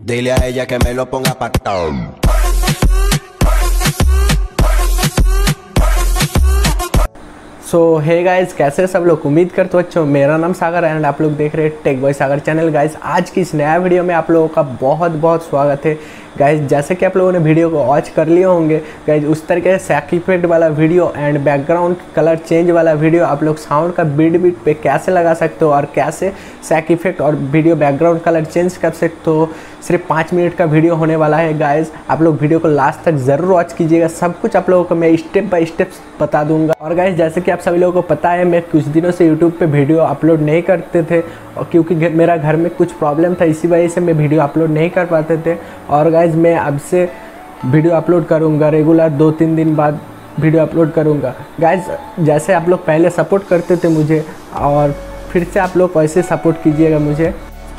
Dile a ella que me lo ponga pa' सो है guys कैसे सब लोग? उम्मीद करते हो अच्छो मेरा नाम सागर एंड आप लोग देख रहे हैं tech boy Sagar channel guys आज की इस नया वीडियो में आप लोगों का बहुत बहुत स्वागत है। गाइज़ जैसे कि आप लोगों ने वीडियो को वॉच कर लिए होंगे गाइज़ उस तरीके से सैक इफ़ेक्ट वाला video and background colour change वाला वीडियो आप लोग साउंड का बीट बीट पे कैसे लगा सकते हो और कैसे सैक इफ़ेक्ट और वीडियो बैकग्राउंड कलर चेंज कर सकते हो? सिर्फ़ पाँच मिनट का वीडियो होने वाला है गाइज़ आप लोग वीडियो को लास्ट तक ज़रूर वॉच कीजिएगा। सब कुछ आप लोगों को मैं स्टेप बाई स्टेप बता दूँगा। और गाइज़ जैसे कि आप सभी लोगों को पता है, मैं कुछ दिनों से यूट्यूब पे वीडियो अपलोड नहीं करते थे और क्योंकि मेरा घर में कुछ प्रॉब्लम था, इसी वजह से मैं वीडियो अपलोड नहीं कर पाते थे। और गाइज़ मैं अब से वीडियो अपलोड करूँगा रेगुलर दो तीन दिन बाद वीडियो अपलोड करूँगा। गाइज़ जैसे आप लोग पहले सपोर्ट करते थे मुझे और फिर से आप लोग वैसे सपोर्ट कीजिएगा मुझे।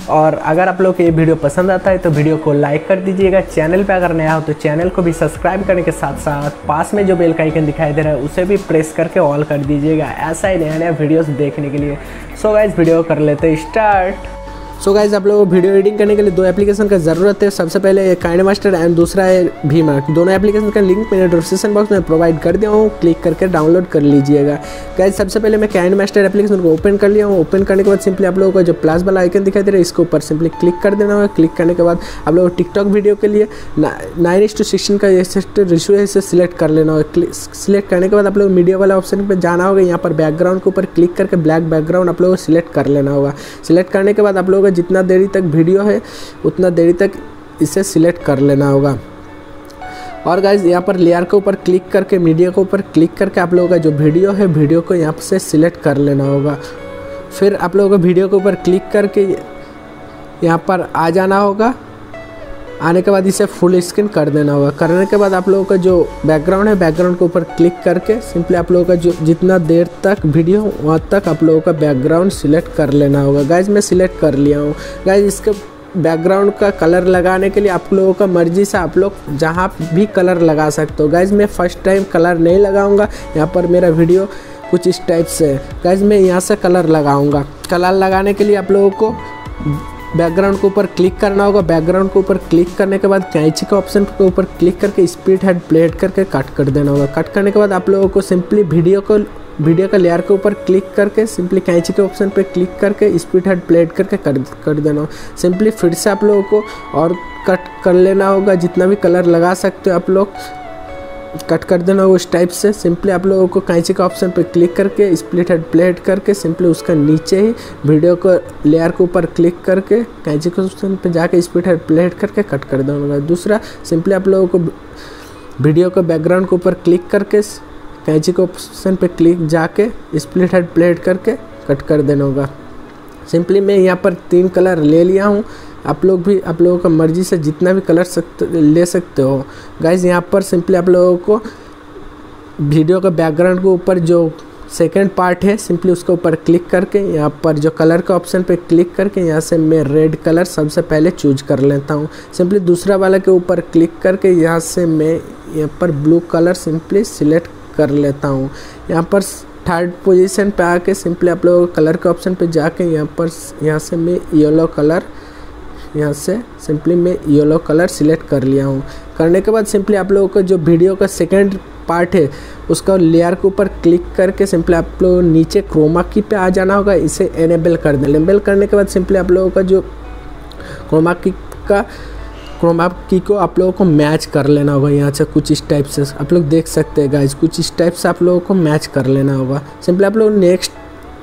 और अगर आप लोग को ये वीडियो पसंद आता है तो वीडियो को लाइक कर दीजिएगा। चैनल पे अगर नया हो तो चैनल को भी सब्सक्राइब करने के साथ साथ पास में जो बेल का आइकन दिखाई दे रहा है, उसे भी प्रेस करके ऑल कर दीजिएगा। ऐसा ही नया नया वीडियोस देखने के लिए। सो गाइज़ वीडियो कर लेते स्टार्ट। सो गाइज़ आप लोगों को वीडियो एडिटिंग करने के लिए दो एप्लीकेशन का ज़रूरत है। सबसे पहले एक काइंड मास्टर एंड दूसरा है भी मार्क दोनों एप्लीकेशन का लिंक मैंने डिस्क्रिप्शन बॉक्स में प्रोवाइड कर दिया हूँ। क्लिक करके डाउनलोड कर लीजिएगा। गाइज़ सबसे पहले मैं काइंड मास्टर एप्लीकेशन को ओपन कर लिया हूँ। ओपन करने के बाद सिंपली आप लोगों को जो प्लस वाला आइकन दिखाई दे रहा है, इसके ऊपर सिंपली क्लिक कर देना होगा। क्लिक करने के बाद आप लोगों टिकटॉक वीडियो के लिए नाइन इस टू सिक्सटीन का रेशो है, इसे सिलेक्ट कर लेना होगा। सिलेक्ट करने के बाद आप लोग मीडिया वाला ऑप्शन पर जाना होगा। यहाँ पर बैकग्राउंड के ऊपर क्लिक करके ब्लैक बैकग्राउंड आप लोगों को सिलेक्ट कर लेना होगा। सिलेक्ट करने के बाद आप लोगों को जितना देरी तक वीडियो है, उतना देरी तक इसे सिलेक्ट कर लेना होगा। और गाइज़ यहाँ पर लेयर के ऊपर क्लिक करके मीडिया के ऊपर क्लिक करके आप लोगों का जो वीडियो है वीडियो को यहाँ से सिलेक्ट कर लेना होगा। फिर आप लोगों को वीडियो के ऊपर क्लिक करके यहाँ पर आ जाना होगा। आने के बाद इसे फुल स्क्रीन कर देना होगा। करने के बाद आप लोगों का जो बैकग्राउंड है बैकग्राउंड के ऊपर क्लिक करके सिंपली आप लोगों का जो, जितना देर तक वीडियो वहाँ तक आप लोगों का बैकग्राउंड सिलेक्ट कर लेना होगा। गाइज़ मैं सिलेक्ट कर लिया हूँ। गाइज़ इसके बैकग्राउंड का कलर लगाने के लिए आप लोगों का मर्ज़ी से आप लोग जहाँ भी कलर लगा सकते हो। गाइज़ मैं फ़र्स्ट टाइम कलर नहीं लगाऊँगा। यहाँ पर मेरा वीडियो कुछ इस टाइप से है। गाइज़ मैं यहाँ से कलर लगाऊँगा। कलर लगाने के लिए आप लोगों को बैकग्राउंड के ऊपर क्लिक करना होगा। बैकग्राउंड के ऊपर क्लिक करने के बाद कैंची के ऑप्शन के ऊपर क्लिक करके स्पीड हेड प्लेट करके कट कर देना होगा। कट करने के बाद आप लोगों को सिंपली वीडियो को, वीडियो का लेयर के ऊपर क्लिक करके सिंपली कैंची के ऑप्शन पे क्लिक करके स्पीड हेड प्लेट करके कर कर देना हो सिंपली फिर से आप लोगों को और कट कर लेना होगा। जितना भी कलर लगा सकते हो आप लोग कट कर देना उस टाइप से। सिंपली आप लोगों को कैंची का ऑप्शन पे क्लिक करके स्प्लिट हेड प्लेट करके सिंपली उसका नीचे ही वीडियो को लेयर के ऊपर क्लिक करके, कैंची के ऑप्शन पे जाके स्प्लिट हेड प्लेट करके कट कर देना। दूसरा सिंपली आप लोगों को वीडियो को बैकग्राउंड के ऊपर क्लिक करके, कैंची के ऑप्शन पे क्लिक जाके स्प्लिट हेड प्लेट करके कट कर देना। होगा सिंपली मैं यहाँ पर तीन कलर ले लिया हूँ। आप लोग भी, आप लोगों का मर्ज़ी से जितना भी कलर सकते, ले सकते हो। गाइज़ यहाँ पर सिंपली आप लोगों को वीडियो का बैकग्राउंड के ऊपर जो सेकेंड पार्ट है सिंपली उसके ऊपर क्लिक करके, यहाँ पर जो कलर का ऑप्शन पे क्लिक करके, यहाँ से मैं रेड कलर सबसे पहले चूज़ कर लेता हूँ। सिंपली दूसरा वाला के ऊपर क्लिक करके, यहाँ से मैं, यहाँ पर ब्लू कलर सिंपली सिलेक्ट कर लेता हूँ। यहाँ पर थर्ड पोजीशन पे आके सिंपली आप लोगों कलर के ऑप्शन पे जाके, यहाँ पर, यहाँ से मैं येलो कलर यहाँ से सिंपली मैं येलो कलर सिलेक्ट कर लिया हूँ। करने के बाद सिंपली आप लोगों को जो वीडियो का सेकेंड पार्ट है, उसका लेयर के ऊपर क्लिक करके सिंपली आप लोग नीचे क्रोमा की पे आ जाना होगा, इसे एनेबल कर दें एनेबल करने के बाद सिंपली आप लोगों का जो क्रोमा की का क्रोमा की को आप लोगों को मैच कर लेना होगा। यहाँ से कुछ इस टाइप से, आप लोग देख सकते हैं गाइज़ कुछ इस टाइप से आप लोगों को मैच कर लेना होगा। सिंपली आप लोग नेक्स्ट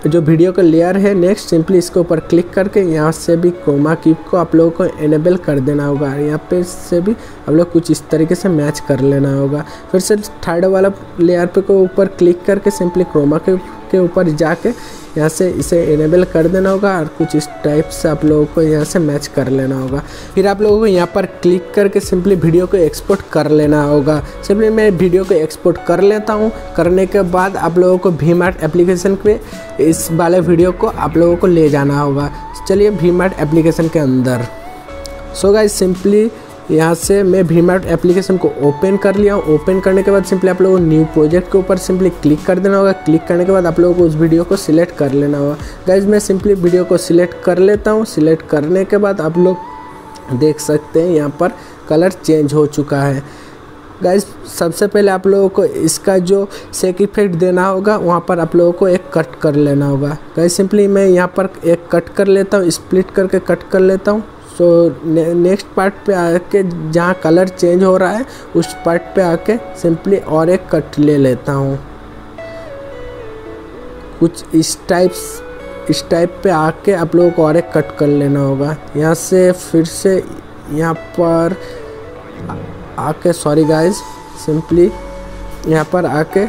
जो वीडियो का लेयर है नेक्स्ट सिंपली इसके ऊपर क्लिक करके यहाँ से भी क्रोमा की को आप लोगों को इनेबल कर देना होगा। यहाँ पे से भी आप लोग कुछ इस तरीके से मैच कर लेना होगा। फिर से थर्ड वाला लेयर पे को ऊपर क्लिक करके सिंपली क्रोमा के ऊपर जाके यहाँ से इसे इनेबल कर देना होगा और कुछ इस टाइप से आप लोगों को यहाँ से मैच कर लेना होगा। फिर आप लोगों को यहाँ पर क्लिक करके सिंपली वीडियो को एक्सपोर्ट कर लेना होगा। सिंपली मैं वीडियो को एक्सपोर्ट कर लेता हूँ। करने के बाद आप लोगों को भी मार्ट एप्लीकेशन पे इस वाले वीडियो को आप लोगों को ले जाना होगा। चलिए भी मार्ट एप्लीकेशन के अंदर। सो गाइज़ सिंपली यहाँ से मैं भीम भीमार्ट एप्लीकेशन को ओपन कर लिया हूँ। ओपन करने के बाद सिंपली आप लोगों को न्यू प्रोजेक्ट के ऊपर सिंपली क्लिक कर देना होगा। क्लिक करने के बाद आप लोगों को उस वीडियो को सिलेक्ट कर लेना होगा। गाइज़ मैं सिंपली वीडियो को सिलेक्ट कर लेता हूँ। सिलेक्ट करने के बाद आप लोग देख सकते हैं यहाँ पर कलर चेंज हो चुका है। गाइज़ सबसे पहले आप लोगों को इसका जो सेक इफ़ेक्ट देना होगा, वहाँ पर आप लोगों को एक कट कर लेना होगा। गाइज़ सिंपली मैं यहाँ पर एक कट कर लेता हूँ। स्प्लिट करके कट कर लेता हूँ। सो नेक्स्ट पार्ट पे आके जहाँ कलर चेंज हो रहा है, उस पार्ट पे आके सिंपली और एक कट ले लेता हूँ। कुछ इस टाइप्स इस टाइप पे आके आप लोगों को और एक कट कर लेना होगा। यहाँ से फिर से यहाँ पर आके सॉरी गाइस सिंपली यहाँ पर आके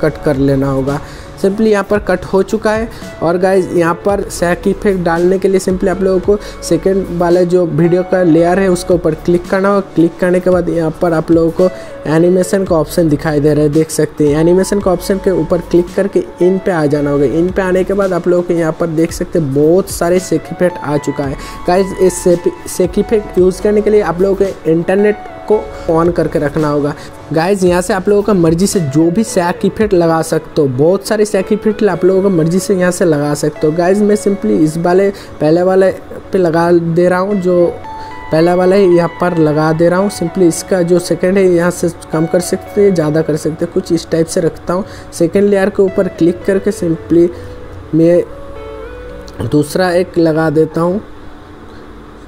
कट कर लेना होगा। सिंपली यहाँ पर कट हो चुका है। और गाइज़ यहाँ पर सैक इफ़ेक्ट डालने के लिए सिंपली आप लोगों को सेकेंड वाला जो वीडियो का लेयर है, उसके ऊपर क्लिक करना होगा क्लिक करने के बाद यहाँ पर आप लोगों को एनिमेशन का ऑप्शन दिखाई दे रहा है, देख सकते हैं। एनिमेशन का ऑप्शन के ऊपर क्लिक करके इन पे आ जाना होगा। इन पे आने के बाद आप लोगों को यहाँ पर देख सकते हैं, बहुत सारे सेक इफ़ेक्ट आ चुका है। गाइज़ इस सेक इफ़ेक्ट यूज़ करने के लिए आप लोगों को इंटरनेट को ऑन करके रखना होगा। गाइज़ यहाँ से आप लोगों का मर्ज़ी से जो भी सैक इफ़ेक्ट लगा सकते हो। बहुत सारे सैक इफ़ेक्ट आप लोगों का मर्ज़ी से यहाँ से लगा सकते हो। गाइज़ मैं सिंपली इस वाले, पहले वाले पे लगा दे रहा हूँ, जो पहला वाला ही यहाँ पर लगा दे रहा हूँ। सिंपली इसका जो सेकंड है, यहाँ से कम कर सकते हैं, ज़्यादा कर सकते हैं। कुछ इस टाइप से रखता हूँ। सेकंड लेयर के ऊपर क्लिक करके सिंपली मैं दूसरा एक लगा देता हूँ।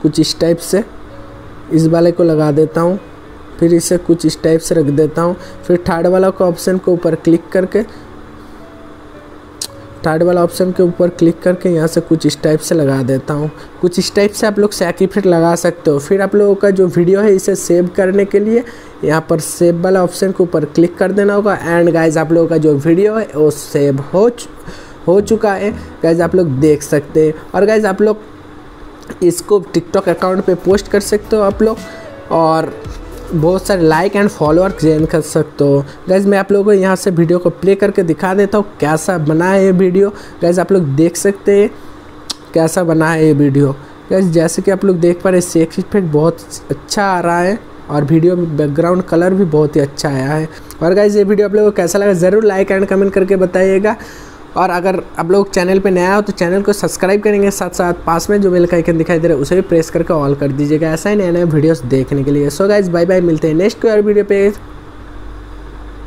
कुछ इस टाइप से इस वाले को लगा देता हूँ। फिर इसे कुछ इस टाइप से रख देता हूँ। फिर थर्ड वाला को ऑप्शन के ऊपर क्लिक करके थर्ड वाला ऑप्शन के ऊपर क्लिक करके यहाँ से कुछ इस टाइप से लगा देता हूँ। कुछ इस टाइप से आप लोग सैक इफ़ेक्ट लगा सकते हो। फिर आप लोगों का जो वीडियो है इसे सेव करने के लिए यहाँ पर सेव वाला ऑप्शन के ऊपर क्लिक कर देना होगा। एंड गाइज़ आप लोगों का जो वीडियो है वो सेव हो हो चुका है। गाइज़ आप लोग देख सकते हैं। और गाइज़ आप लोग इसको टिकटॉक अकाउंट पे पोस्ट कर सकते हो आप लोग। और बहुत सारे लाइक एंड फॉलोअर गेन कर सकते हो। गैज़ मैं आप लोगों को यहाँ से वीडियो को प्ले करके दिखा देता हूँ कैसा बना है ये वीडियो गैज़ आप लोग देख सकते हैं कैसा बना है ये वीडियो गैज़ जैसे कि आप लोग देख पा रहे सेक्स इफ़ेक्ट बहुत अच्छा आ रहा है और वीडियो में बैकग्राउंड कलर भी बहुत ही अच्छा आया है। और गाइज़ ये वीडियो आप लोगों को कैसा लगा, ज़रूर लाइक एंड कमेंट करके बताइएगा। और अगर आप लोग चैनल पे नया हो तो चैनल को सब्सक्राइब करेंगे साथ साथ पास में जो बेल का आइकन दिखाई दे रहा है, उसे भी प्रेस करके ऑल कर दीजिएगा। ऐसा ही नए नए वीडियोस देखने के लिए। सो गाइज़ बाय बाय मिलते हैं नेक्स्ट वीडियो पे।